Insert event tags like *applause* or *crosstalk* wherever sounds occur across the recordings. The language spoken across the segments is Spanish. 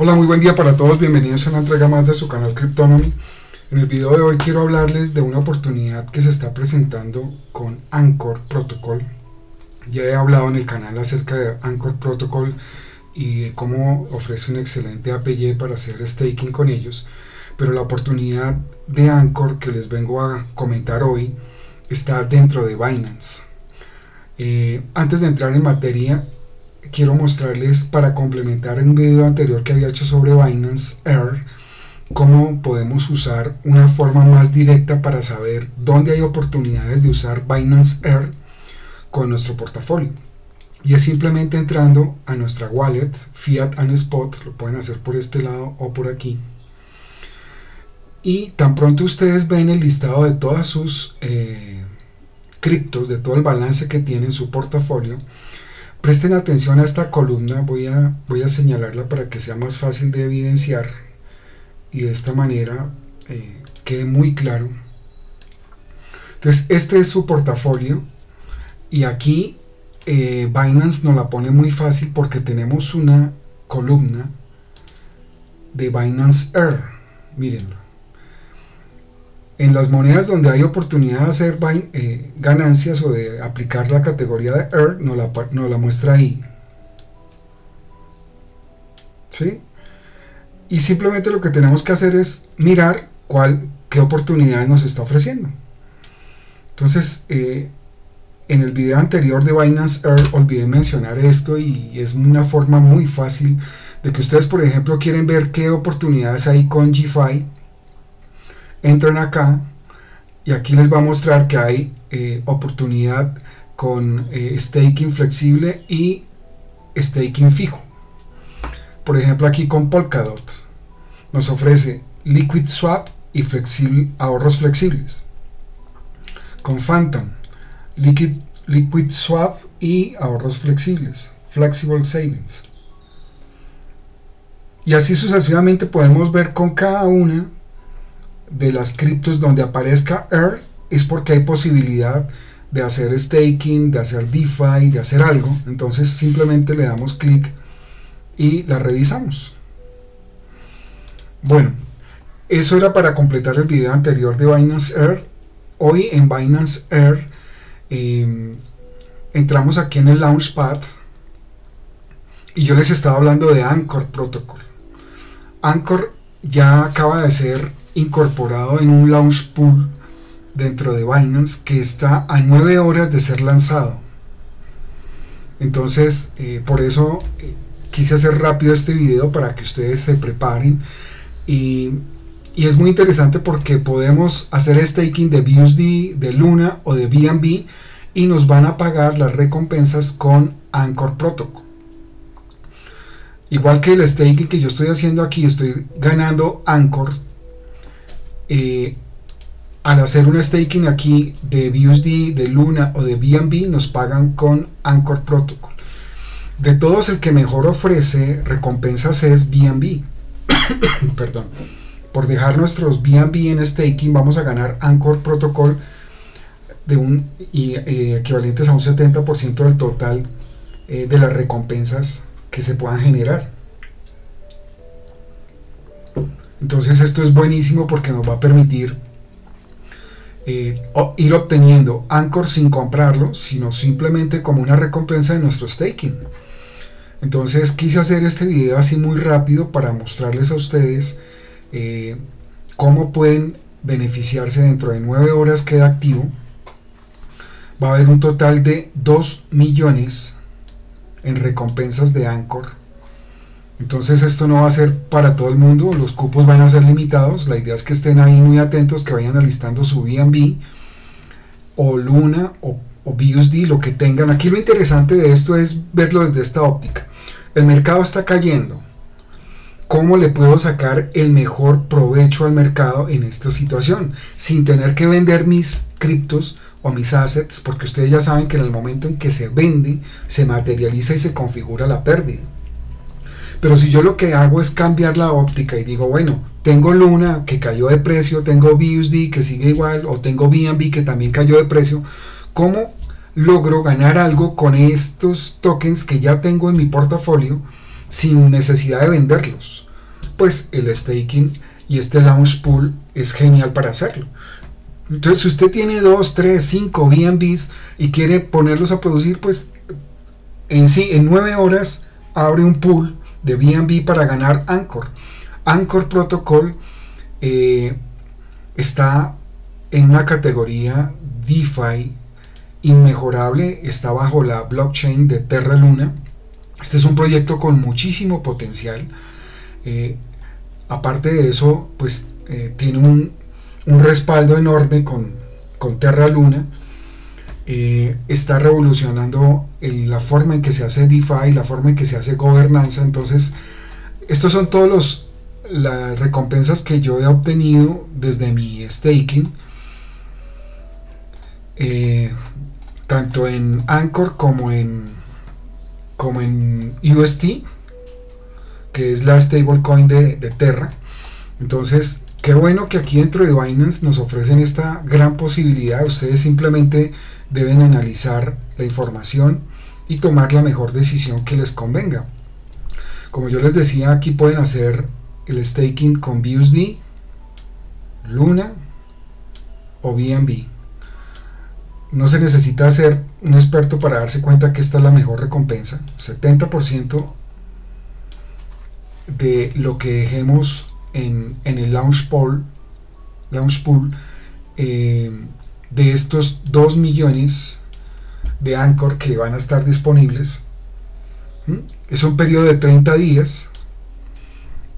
Hola, muy buen día para todos, bienvenidos a una entrega más de su canal Cryptonomy. En el video de hoy quiero hablarles de una oportunidad que se está presentando con Anchor Protocol. Ya he hablado en el canal acerca de Anchor Protocol y cómo ofrece un excelente API para hacer staking con ellos, pero la oportunidad de Anchor que les vengo a comentar hoy está dentro de Binance. Eh, antes de entrar en materia, quiero mostrarles para complementar un video anterior que había hecho sobre Binance Air cómo podemos usar una forma más directa para saber dónde hay oportunidades de usar Binance Air con nuestro portafolio. Y es simplemente entrando a nuestra wallet Fiat and Spot lo pueden hacer por este lado o por aquí. Y tan pronto ustedes ven el listado de todas sus eh, criptos de todo el balance que tiene en su portafolio Presten atención a esta columna, voy a, voy a señalarla para que sea más fácil de evidenciar y de esta manera eh, quede muy claro. Entonces, este es su portafolio y aquí eh, Binance nos la pone muy fácil porque tenemos una columna de Binance Air. Mírenlo en las monedas donde hay oportunidad de hacer eh, ganancias o de aplicar la categoría de EAR, nos la, la muestra ahí. ¿Sí? Y simplemente lo que tenemos que hacer es mirar cuál, qué oportunidades nos está ofreciendo. Entonces, eh, en el video anterior de Binance Earth olvidé mencionar esto y es una forma muy fácil de que ustedes, por ejemplo, quieren ver qué oportunidades hay con GFI entran acá y aquí les va a mostrar que hay eh, oportunidad con eh, staking flexible y staking fijo. Por ejemplo aquí con Polkadot nos ofrece liquid swap y flexible, ahorros flexibles. Con Phantom, liquid, liquid swap y ahorros flexibles, flexible savings. Y así sucesivamente podemos ver con cada una de las criptos donde aparezca Earth es porque hay posibilidad de hacer staking, de hacer DeFi, de hacer algo. Entonces simplemente le damos clic y la revisamos. Bueno, eso era para completar el video anterior de Binance Air. Hoy en Binance Air em, entramos aquí en el Launchpad y yo les estaba hablando de Anchor Protocol. Anchor ya acaba de ser incorporado en un launch pool dentro de Binance que está a 9 horas de ser lanzado. Entonces, eh, por eso eh, quise hacer rápido este video para que ustedes se preparen. Y, y, es muy interesante porque podemos hacer staking de BUSD, de Luna o de BNB y nos van a pagar las recompensas con Anchor Protocol. Igual que el staking que yo estoy haciendo aquí, estoy ganando Anchor eh, al hacer un staking aquí de BUSD, de Luna o de BNB, nos pagan con Anchor Protocol. De todos, el que mejor ofrece recompensas es BNB. *coughs* Perdón. Por dejar nuestros BNB en staking, vamos a ganar Anchor Protocol de un eh, equivalentes a un 70% del total eh, de las recompensas que se puedan generar. Entonces esto es buenísimo porque nos va a permitir eh, ir obteniendo Anchor sin comprarlo, sino simplemente como una recompensa de nuestro staking. Entonces quise hacer este video así muy rápido para mostrarles a ustedes eh, cómo pueden beneficiarse dentro de 9 horas queda activo. Va a haber un total de 2 millones en recompensas de Anchor entonces esto no va a ser para todo el mundo, los cupos van a ser limitados, la idea es que estén ahí muy atentos, que vayan alistando su BNB o Luna o, o BUSD, lo que tengan. Aquí lo interesante de esto es verlo desde esta óptica. El mercado está cayendo. ¿Cómo le puedo sacar el mejor provecho al mercado en esta situación? Sin tener que vender mis criptos o mis assets, porque ustedes ya saben que en el momento en que se vende, se materializa y se configura la pérdida. Pero si yo lo que hago es cambiar la óptica y digo, bueno, tengo Luna que cayó de precio, tengo BUSD que sigue igual, o tengo BNB que también cayó de precio, ¿cómo logro ganar algo con estos tokens que ya tengo en mi portafolio sin necesidad de venderlos? pues el staking y este launch pool es genial para hacerlo. Entonces, si usted tiene 2, 3, 5 BNBs y quiere ponerlos a producir, pues en sí, en 9 horas abre un pool de BNB para ganar Anchor. Anchor Protocol eh, está en una categoría DeFi inmejorable, está bajo la blockchain de Terra Luna. Este es un proyecto con muchísimo potencial. Eh, aparte de eso, pues eh, tiene un, respaldo enorme con, con Terra Luna. Eh, está revolucionando la forma en que se hace DeFi, la forma en que se hace gobernanza. Entonces, estos son todos los las recompensas que yo he obtenido desde mi staking. Eh, tanto en Anchor como en como en UST que es la stablecoin de, de Terra entonces qué bueno que aquí dentro de Binance nos ofrecen esta gran posibilidad. Ustedes simplemente deben analizar la información y tomar la mejor decisión que les convenga. Como yo les decía aquí pueden hacer el staking con BUSD Luna o BNB no se necesita ser un experto para darse cuenta que esta es la mejor recompensa. 70% de lo que dejemos en, el launch pool, launch pool eh, de estos 2 millones de Anchor que van a estar disponibles. Es un periodo de 30 días.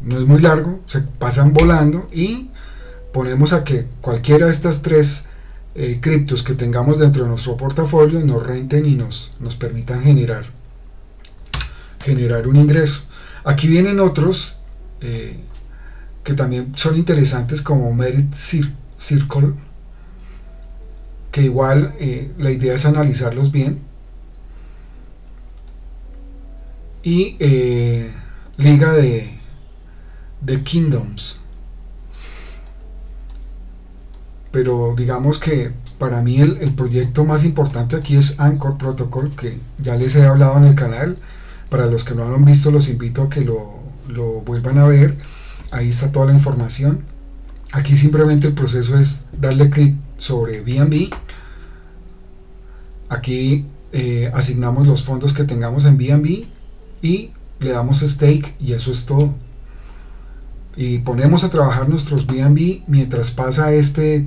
No es muy largo, se pasan volando y ponemos a que cualquiera de estas tres eh, criptos que tengamos dentro de nuestro portafolio nos renten y nos, nos permitan generar, generar un ingreso. Aquí vienen otros eh, que también son interesantes como Merit Circle, que igual eh, la idea es analizarlos bien. Y Liga de, de Kingdoms pero digamos que para mí el, proyecto más importante aquí es Anchor Protocol, que ya les he hablado en el canal. Para los que no lo han visto, los invito a que lo, vuelvan a ver. Ahí está toda la información. Aquí simplemente el proceso es darle clic sobre BNB. Aquí eh, asignamos los fondos que tengamos en BNB y le damos stake y eso es todo. Y ponemos a trabajar nuestros BNB mientras pasa este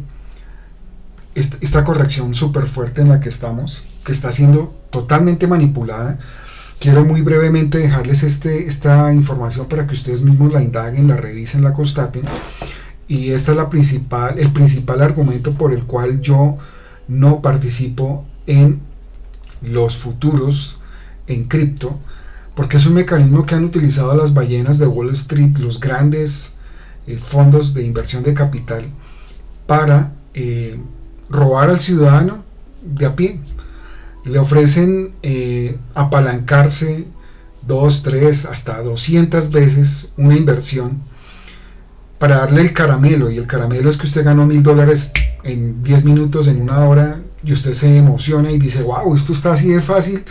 esta corrección súper fuerte en la que estamos, que está siendo totalmente manipulada. Quiero muy brevemente dejarles este, esta información para que ustedes mismos la indaguen, la revisen, la constaten. Y este es la principal, el principal argumento por el cual yo no participo en los futuros en cripto, porque es un mecanismo que han utilizado las ballenas de Wall Street, los grandes eh, fondos de inversión de capital, para eh, robar al ciudadano de a pie. Le ofrecen eh, apalancarse dos, tres, hasta 200 veces una inversión para darle el caramelo. Y el caramelo es que usted ganó mil dólares en 10 minutos, en una hora, y usted se emociona y dice, wow, esto está así de fácil,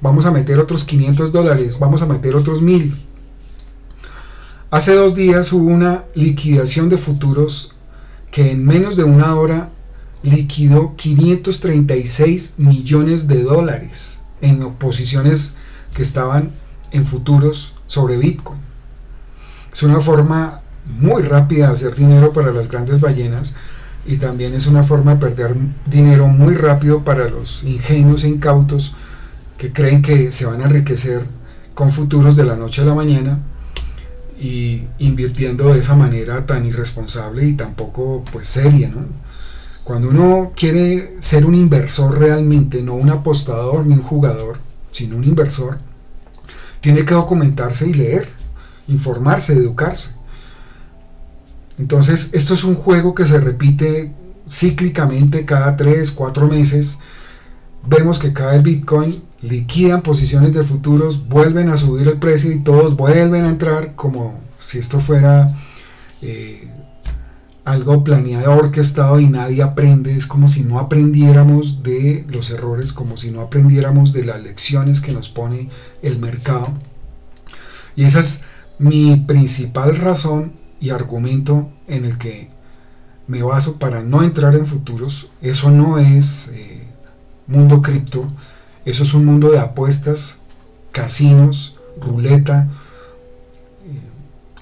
vamos a meter otros 500 dólares, vamos a meter otros mil. Hace dos días hubo una liquidación de futuros que en menos de una hora liquidó 536 millones de dólares en posiciones que estaban en futuros sobre Bitcoin. Es una forma muy rápida de hacer dinero para las grandes ballenas y también es una forma de perder dinero muy rápido para los ingenuos e incautos que creen que se van a enriquecer con futuros de la noche a la mañana y invirtiendo de esa manera tan irresponsable y tan poco pues seria, ¿no? Cuando uno quiere ser un inversor realmente, no un apostador ni un jugador, sino un inversor, tiene que documentarse y leer, informarse, educarse. Entonces, esto es un juego que se repite cíclicamente cada 3, 4 meses. Vemos que cada Bitcoin liquidan posiciones de futuros, vuelven a subir el precio y todos vuelven a entrar como si esto fuera eh, algo planeado, orquestado y nadie aprende. Es como si no aprendiéramos de los errores, como si no aprendiéramos de las lecciones que nos pone el mercado. Y esa es mi principal razón y argumento en el que me baso para no entrar en futuros, eso no es eh, mundo cripto, eso es un mundo de apuestas, casinos, ruleta, eh,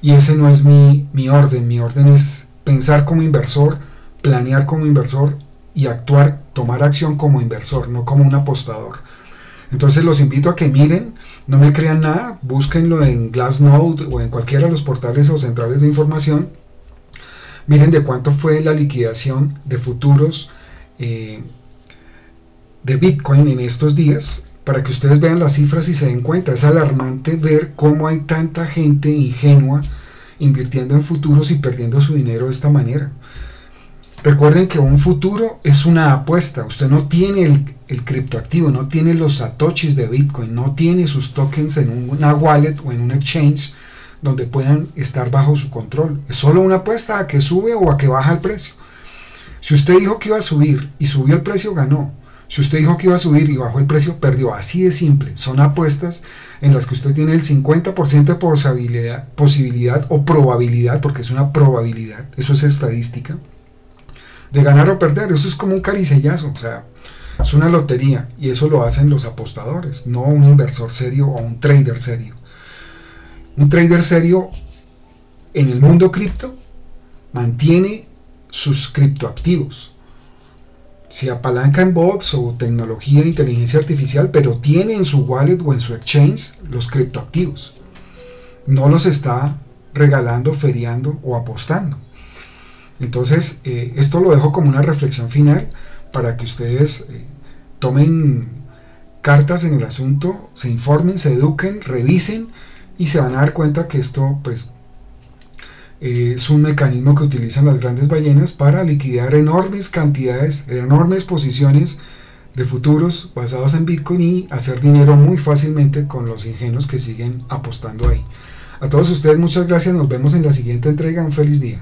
y ese no es mi, mi orden, mi orden es pensar como inversor, planear como inversor y actuar, tomar acción como inversor, no como un apostador. Entonces los invito a que miren, no me crean nada, búsquenlo en Glassnode o en cualquiera de los portales o centrales de información. Miren de cuánto fue la liquidación de futuros eh, de Bitcoin en estos días para que ustedes vean las cifras y se den cuenta. Es alarmante ver cómo hay tanta gente ingenua invirtiendo en futuros y perdiendo su dinero de esta manera. Recuerden que un futuro es una apuesta. Usted no tiene el, criptoactivo, no tiene los satoshis de Bitcoin, no tiene sus tokens en una wallet o en un exchange donde puedan estar bajo su control. Es solo una apuesta a que sube o a que baja el precio. Si usted dijo que iba a subir y subió el precio, ganó. Si usted dijo que iba a subir y bajó el precio, perdió. Así de simple. Son apuestas en las que usted tiene el 50% de posibilidad, o probabilidad, porque es una probabilidad, eso es estadística, de ganar o perder. Eso es como un caricellazo. O sea, es una lotería y eso lo hacen los apostadores, no un inversor serio o un trader serio. Un trader serio en el mundo cripto mantiene sus criptoactivos se apalanca en bots o tecnología de inteligencia artificial, pero tiene en su wallet o en su exchange los criptoactivos. No los está regalando, feriando o apostando. Entonces, eh, esto lo dejo como una reflexión final para que ustedes eh, tomen cartas en el asunto, se informen, se eduquen, revisen y se van a dar cuenta que esto pues es un mecanismo que utilizan las grandes ballenas para liquidar enormes cantidades, enormes posiciones de futuros basados en Bitcoin y hacer dinero muy fácilmente con los ingenuos que siguen apostando ahí. A todos ustedes muchas gracias, nos vemos en la siguiente entrega, un feliz día.